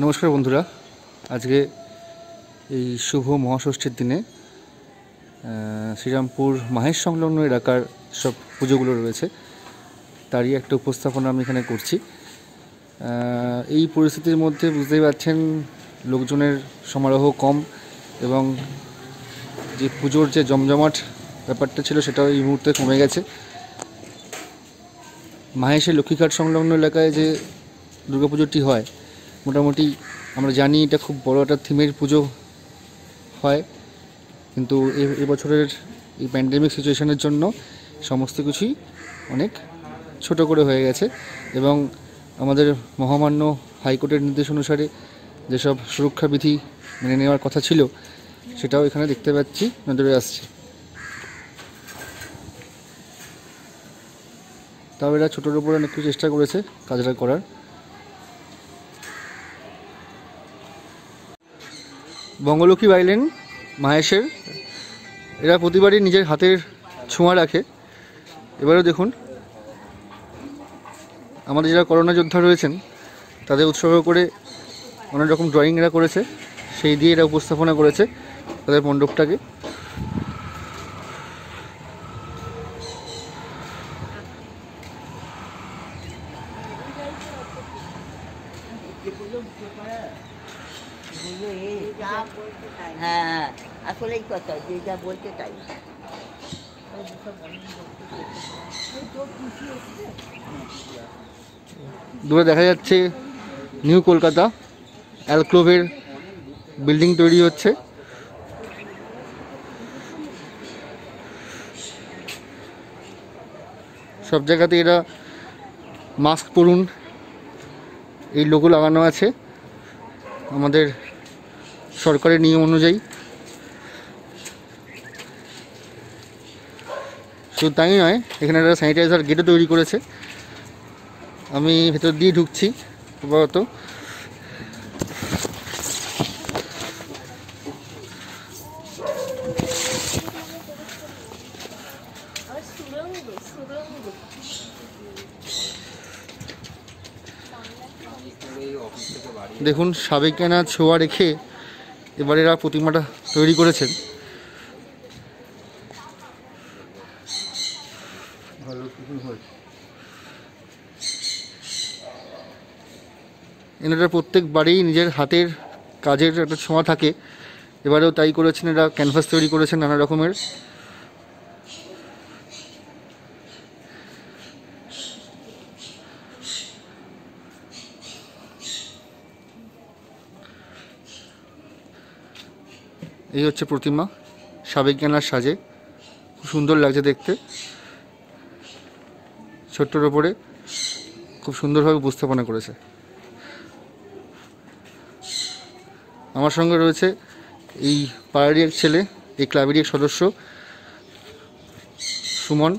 নমস্কার বন্ধুরা। আজকে এই শুভ মহাষষ্ঠীর দিনে শ্রীরামপুর মাহেশ সংলগ্ন এলাকার সব পুজোগুলো রয়েছে। তারই একটা উপস্থাপনা আমি এখানে করছি। এই পরিস্থিতির মধ্যে বুঝতেই পারছেন, লোকজনের সমারোহ কম এবং যে পুজোর যে জমজমাট ব্যাপারটা ছিল সেটাও এই মুহূর্তে কমে গেছে। মাহেশের লক্ষ্মীঘাট সংলগ্ন এলাকায় যে দুর্গাপুজোটি হয় মোটামুটি আমরা জানি এটা খুব বড় একটা থিমের পুজো হয়। কিন্তু এবছরের এই প্যান্ডেমিক সিচুয়েশনের জন্য সমস্ত কিছুই অনেক ছোট করে হয়ে গেছে এবং আমাদের মহামান্য হাইকোর্টের নির্দেশ অনুসারে যেসব সুরক্ষা বিধি মেনে নেওয়ার কথা ছিল, সেটাও এখানে দেখতে পাচ্ছি, নজরে আসছে। তাও এরা ছোটোর উপরে অনেক চেষ্টা করেছে কাজটা করার। বঙ্গলক্ষ্মী বাইলেন মাহেশের। এরা প্রতিবারই নিজের হাতের ছোঁয়া রাখে। এবারেও দেখুন, আমাদের যারা করোনা যোদ্ধা রয়েছেন, তাদের উৎসর্গ করে অনেক রকম ড্রয়িং এরা করেছে। সেই দিয়ে এরা উপস্থাপনা করেছে তাদের মণ্ডপটাকে। হ্যাঁ হ্যাঁ আসলেই কথা যে যা বলতে চাই দূরে দেখা যাচ্ছে নিউ কলকাতা অ্যালক্লোভের বিল্ডিং তৈরি হচ্ছে। সব জায়গাতে এরা মাস্ক পরুন এই লোগো লাগানো আছে। আমাদের সরকারের নিয়ম অনুযায়ী। শুধু তাই নয়, এখানে একটা স্যানিটাইজার গেটও তৈরি করেছে। আমি ভেতর দিয়ে ঢুকছি, আপাতত। দেখুন সাবেকিয়ানা ছোঁয়া রেখে এবার এরা প্রতিমাটা তৈরি করেছেন। এনারা প্রত্যেক বাড়ি নিজের হাতের কাজের একটা ছোঁয়া থাকে। এবারেও তাই করেছেন, এরা ক্যানভাস তৈরি করেছেন নানা রকমের। এই হচ্ছে প্রতিমা। সাবেক জ্ঞানার সাজে। খুব সুন্দর লাগছে দেখতে। ছোট্টর ওপরে খুব সুন্দরভাবে উপস্থাপনা করেছে। আমার সঙ্গে রয়েছে এই পাড়ারই এক ছেলে এই ক্লাবেরই এক সদস্য সুমন।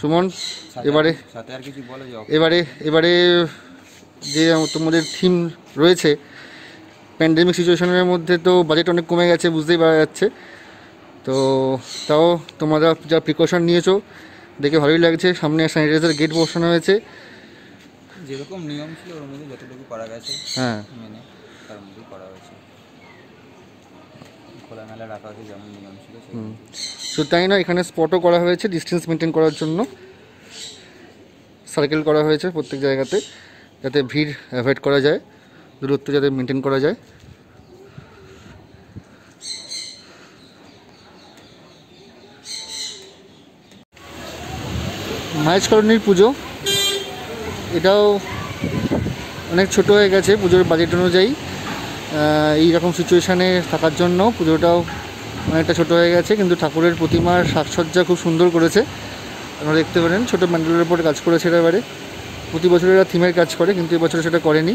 সুমন এবারে এবারে এবারে যে তোমাদের থিম রয়েছে প্যান্ডেমিক সিচুয়েশনের মধ্যে তো বাজেট অনেক কমে গেছে বুঝতেই পারা যাচ্ছে। তো তাও তোমরা যা প্রিকশন নিয়েছো দেখে ভালোই লাগছে। সামনে স্যানিটাইজার গেট বসানো হয়েছে। যেরকম নিয়ম ছিল ওর মধ্যে যতটুকু করা গেছে হ্যাঁ। মেনে তার মধ্যেই করা হয়েছে। খোলামেলা রাখা হয়েছে যেমন নিয়ম ছিল। শুধু তাই না এখানে স্পটও করা হয়েছে ডিস্টেন্স মেনটেন করার জন্য। সার্কেল করা হয়েছে প্রত্যেক জায়গাতে যাতে ভিড় অ্যাভয়েড করা যায়। দূরত্ব যাতে মেনটেন করা যায়। মাহেশ কলোনির পুজো। এটাও অনেক ছোট হয়ে গেছে পুজোর বাজেট অনুযায়ী। এই রকম সিচুয়েশানে থাকার জন্য পুজোটাও অনেকটা ছোট হয়ে গেছে, কিন্তু ঠাকুরের প্রতিমার সাজসজ্জা খুব সুন্দর করেছে। আপনারা দেখতে পারেন, ছোটো ম্যান্ডেলের উপর কাজ করেছে এবারে। প্রতি বছর এরা থিমের কাজ করে, কিন্তু এবছর সেটা করেনি।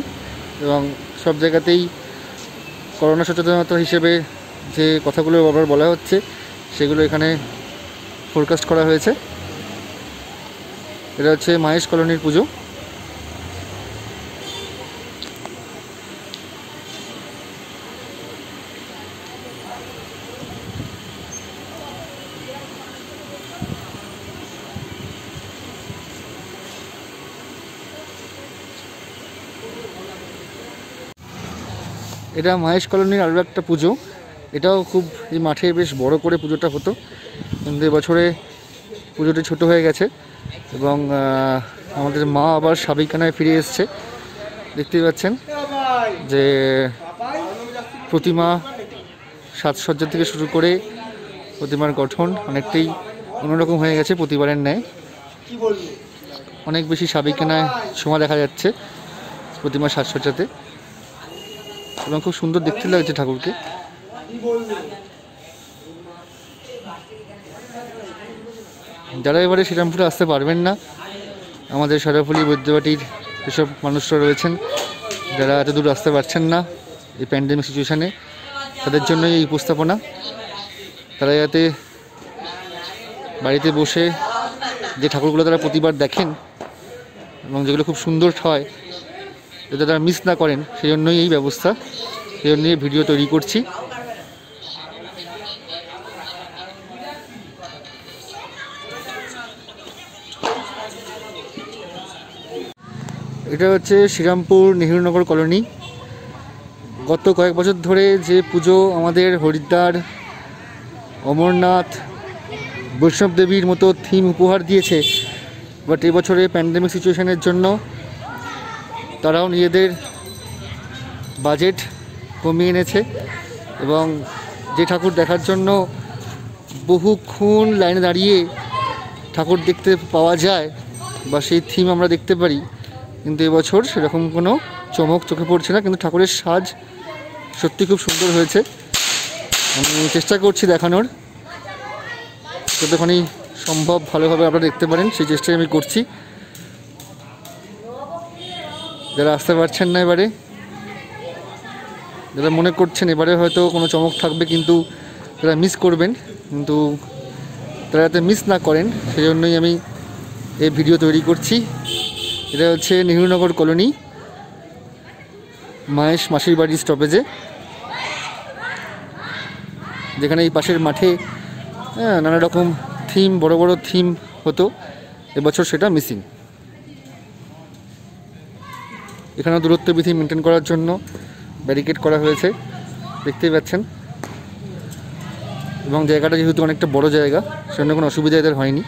এবং সব জায়গাতেই করোনা সচেতনতা হিসেবে যে কথাগুলো আবার বলা হচ্ছে, সেগুলো এখানে ফোরকাস্ট করা হয়েছে। এটা হচ্ছে মাহেশ কলোনির পুজো। এটা মহেশ কলোনির আরও একটা পুজো। এটাও খুব এই মাঠে বেশ বড় করে পুজোটা হতো। কিন্তু এবছরে পুজোটি ছোট হয়ে গেছে এবং আমাদের মা আবার সাবিকানায় ফিরে এসছে। দেখতেই পাচ্ছেন যে প্রতিমা সাজসজ্জা থেকে শুরু করে প্রতিমার গঠন অনেকটাই অন্যরকম হয়ে গেছে প্রতিবারের ন্যায়। অনেক বেশি সাবিকানায় ছোঁয়া দেখা যাচ্ছে প্রতিমার সাজসজ্জাতে। এবং খুব সুন্দর দেখতে লাগছে ঠাকুরকে। যারা এবারে শ্রীরামপুরে আসতে পারবেন না, আমাদের সরাফুলি, বৈদ্যবাটির যেসব মানুষরা রয়েছেন, যারা এত দূর আসতে পারছেন না এই প্যান্ডেমিক সিচুয়েশানে তাদের জন্যই এই উপস্থাপনা। তারা যাতে বাড়িতে বসে যে ঠাকুরগুলো তারা প্রতিবার দেখেন এবং যেগুলো খুব সুন্দর হয় যাতে তারা মিস না করেন সেই জন্যই এই ব্যবস্থা সেই জন্যই ভিডিও তৈরি করছি। এটা হচ্ছে শ্রীরামপুর নেহরুনগর কলোনি। গত কয়েক বছর ধরে যে পুজো আমাদের হরিদ্বার, অমরনাথ, বৈষ্ণব দেবীর মতো থিম উপহার দিয়েছে বাট এবছরে প্যান্ডেমিক সিচুয়েশনের জন্য তারাও নিজেদের বাজেট কমিয়ে এনেছে এবং যে ঠাকুর দেখার জন্য বহুক্ষণ লাইনে দাঁড়িয়ে ঠাকুর দেখতে পাওয়া যায় বা সেই থিম আমরা দেখতে পারি, কিন্তু এবছর সেরকম কোনো চমক চোখে পড়ছে না, কিন্তু ঠাকুরের সাজ সত্যি খুব সুন্দর হয়েছে। আমি চেষ্টা করছি দেখানোর। যতখানি সম্ভব ভালোভাবে আপনারা দেখতে পারেন, সেই চেষ্টাই আমি করছি। যারা আসতে পারছেন না এবারে, যারা মনে করছেন এবারে হয়তো কোনো চমক থাকবে কিন্তু তারা মিস করবেন, কিন্তু তারা যাতে মিস না করেন সেই জন্যই আমি এই ভিডিও তৈরি করছি। এটা হচ্ছে নেহরুনগর কলোনি মায়েশ মাসির বাড়ির স্টপেজে যেখানে এই পাশের মাঠে নানা রকম থিম বড় বড় থিম হতো, এবছর সেটা মিসিং এখানে দূরত্ব বিধি মেনটেন করার জন্য ব্যারিকেড করা হয়েছে। দেখতেই পাচ্ছেন। এবং জায়গাটা যেহেতু অনেকটা বড় জায়গা, সেজন্য কোনো অসুবিধা এদের হয়নি।